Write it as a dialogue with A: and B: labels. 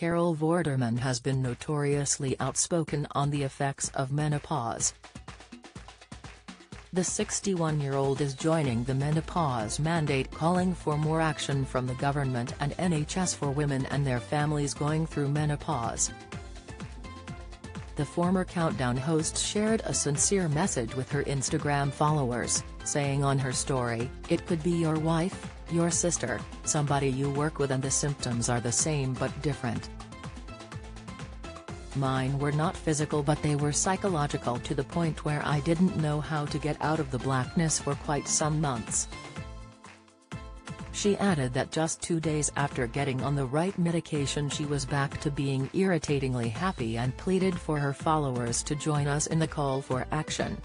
A: Carol Vorderman has been notoriously outspoken on the effects of menopause. The 61-year-old is joining the menopause mandate calling for more action from the government and NHS for women and their families going through menopause. The former Countdown host shared a sincere message with her Instagram followers, saying on her story, it could be your wife, your sister, somebody you work with and the symptoms are the same but different. Mine were not physical but they were psychological to the point where I didn't know how to get out of the blackness for quite some months. She added that just two days after getting on the right medication she was back to being irritatingly happy and pleaded for her followers to join us in the call for action.